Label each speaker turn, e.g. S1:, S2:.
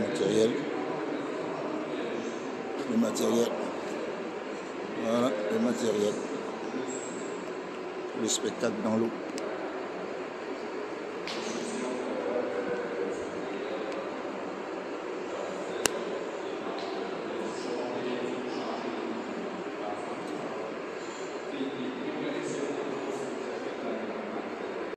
S1: matériel. Le matériel. Voilà, le matériel. Le spectacle dans l'eau.